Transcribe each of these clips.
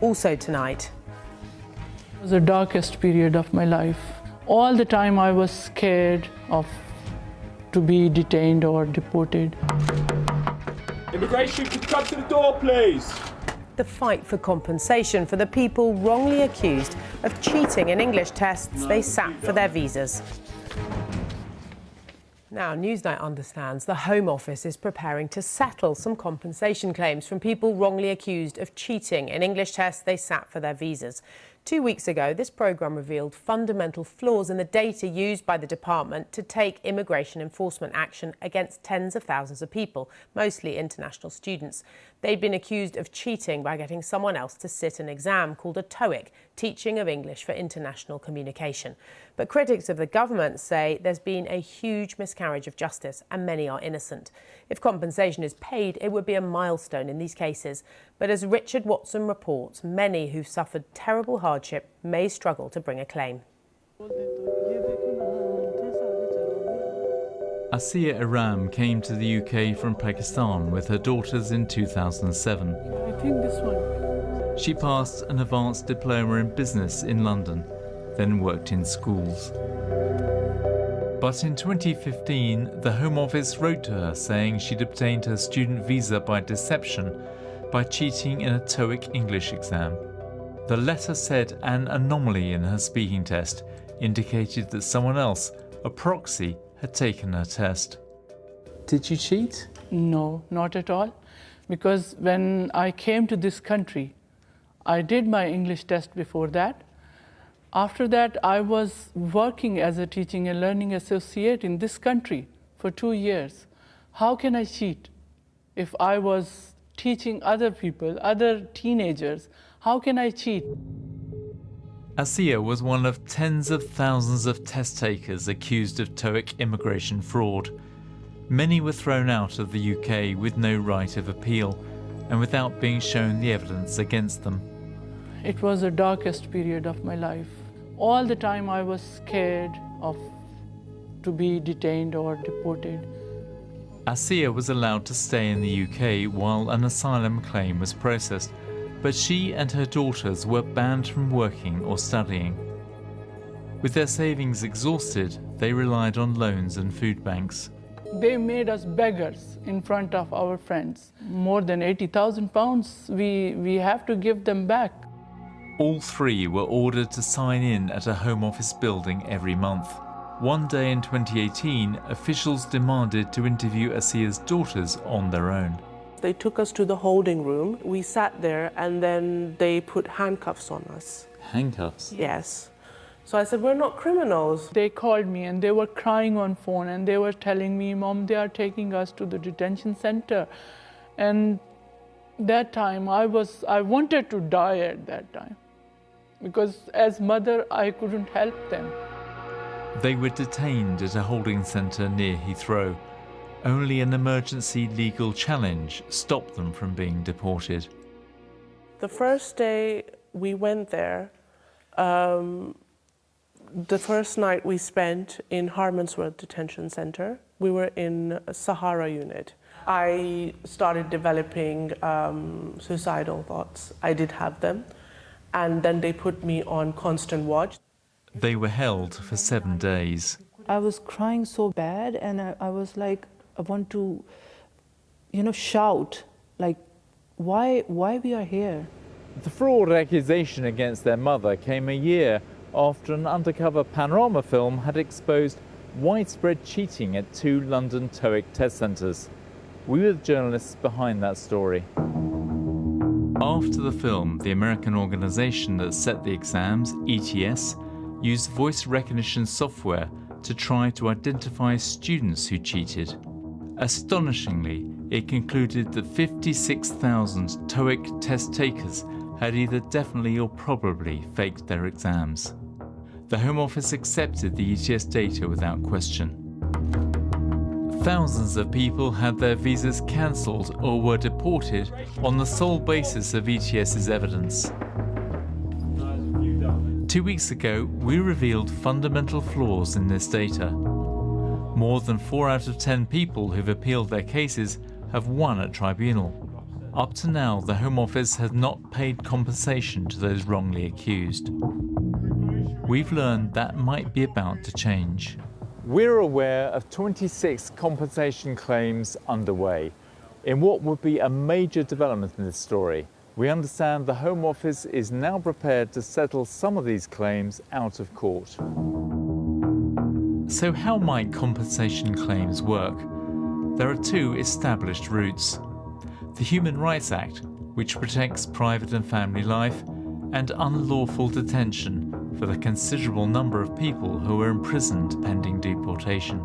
Also tonight. It was the darkest period of my life. All the time I was scared of to be detained or deported. Immigration, could come to the door, please. The fight for compensation for the people wrongly accused of cheating in English tests they sat for their visas. Now, Newsnight understands the Home Office is preparing to settle some compensation claims from people wrongly accused of cheating in English tests they sat for their visas. Two weeks ago, this programme revealed fundamental flaws in the data used by the department to take immigration enforcement action against tens of thousands of people, mostly international students. They'd been accused of cheating by getting someone else to sit an exam called a TOEIC, Teaching of English for International Communication. But critics of the government say there's been a huge miscarriage of justice and many are innocent. If compensation is paid, it would be a milestone in these cases. But as Richard Watson reports, many who've suffered terrible hardship may struggle to bring a claim. Asiya Aram came to the UK from Pakistan with her daughters in 2007. I think this one. She passed an advanced diploma in business in London, then worked in schools. But in 2015, the Home Office wrote to her saying she'd obtained her student visa by deception by cheating in a TOEIC English exam. The letter said an anomaly in her speaking test indicated that someone else, a proxy, had taken her test. Did you cheat? No, not at all. Because when I came to this country, I did my English test before that. After that, I was working as a teaching and learning associate in this country for two years. How can I cheat? If I was teaching other people, other teenagers, how can I cheat? Asiya was one of tens of thousands of test takers accused of TOEIC immigration fraud. Many were thrown out of the UK with no right of appeal and without being shown the evidence against them. It was the darkest period of my life. All the time I was scared of to be detained or deported. Asiya was allowed to stay in the UK while an asylum claim was processed, but she and her daughters were banned from working or studying. With their savings exhausted, they relied on loans and food banks. They made us beggars in front of our friends. More than 80,000 pounds, we, we have to give them back. All three were ordered to sign in at a Home Office building every month. One day in 2018, officials demanded to interview Asiya's daughters on their own. They took us to the holding room. We sat there and then they put handcuffs on us. Handcuffs? Yes. So I said, We're not criminals. They called me and they were crying on phone and they were telling me, Mom, they are taking us to the detention center. And that time I was I wanted to die at that time. Because as mother I couldn't help them. They were detained at a holding centre near Heathrow. Only an emergency legal challenge stopped them from being deported. The first day we went there, um, the first night we spent in Harmondsworth Detention Center, we were in a Sahara unit. I started developing um, suicidal thoughts. I did have them. And then they put me on constant watch. They were held for seven days. I was crying so bad, and I, I was like, I want to, you know, shout, like, why, why we are here? The fraud accusation against their mother came a year after an undercover Panorama film had exposed widespread cheating at two London TOEIC test centres. We were the journalists behind that story. After the film, the American organization that set the exams, ETS, used voice recognition software to try to identify students who cheated. Astonishingly, it concluded that 56,000 TOEIC test takers had either definitely or probably faked their exams. The Home Office accepted the ETS data without question. Thousands of people had their visas cancelled or were deported on the sole basis of ETS's evidence. Two weeks ago, we revealed fundamental flaws in this data. More than 4 out of 10 people who've appealed their cases have won at tribunal. Up to now, the Home Office has not paid compensation to those wrongly accused. We've learned that might be about to change. We're aware of 26 compensation claims underway. In what would be a major development in this story, we understand the Home Office is now prepared to settle some of these claims out of court. So, how might compensation claims work? There are two established routes the Human Rights Act, which protects private and family life, and unlawful detention for the considerable number of people who are imprisoned pending deportation.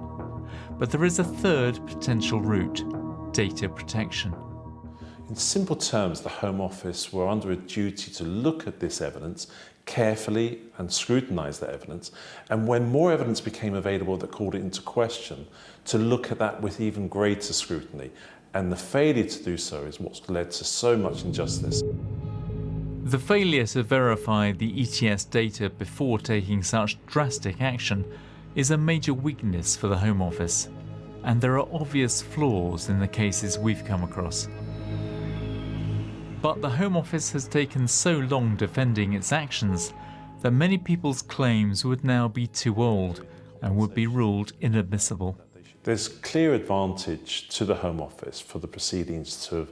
But there is a third potential route data protection. In simple terms, the Home Office were under a duty to look at this evidence carefully and scrutinise that evidence, and when more evidence became available that called it into question, to look at that with even greater scrutiny. And the failure to do so is what's led to so much injustice. The failure to verify the ETS data before taking such drastic action is a major weakness for the Home Office, and there are obvious flaws in the cases we've come across. But the Home Office has taken so long defending its actions that many people's claims would now be too old and would be ruled inadmissible. There's clear advantage to the Home Office for the proceedings to have,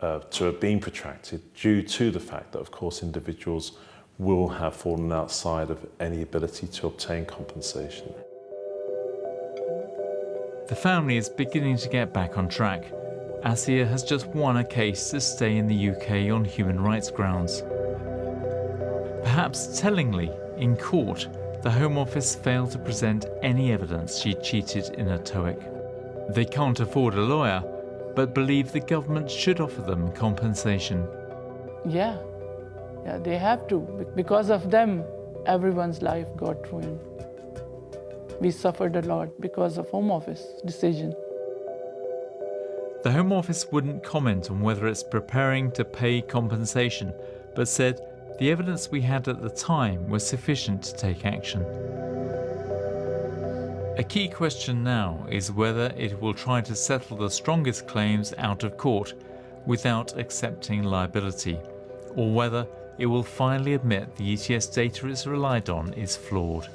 uh, to have been protracted due to the fact that, of course, individuals will have fallen outside of any ability to obtain compensation. The family is beginning to get back on track. Asiya has just won a case to stay in the UK on human rights grounds. Perhaps tellingly, in court, the Home Office failed to present any evidence she cheated in her TOEIC. They can't afford a lawyer, but believe the government should offer them compensation. Yeah, yeah, they have to. Because of them, everyone's life got ruined. We suffered a lot because of Home Office decision. The Home Office wouldn't comment on whether it's preparing to pay compensation, but said the evidence we had at the time was sufficient to take action. A key question now is whether it will try to settle the strongest claims out of court without accepting liability, or whether it will finally admit the ETS data it's relied on is flawed.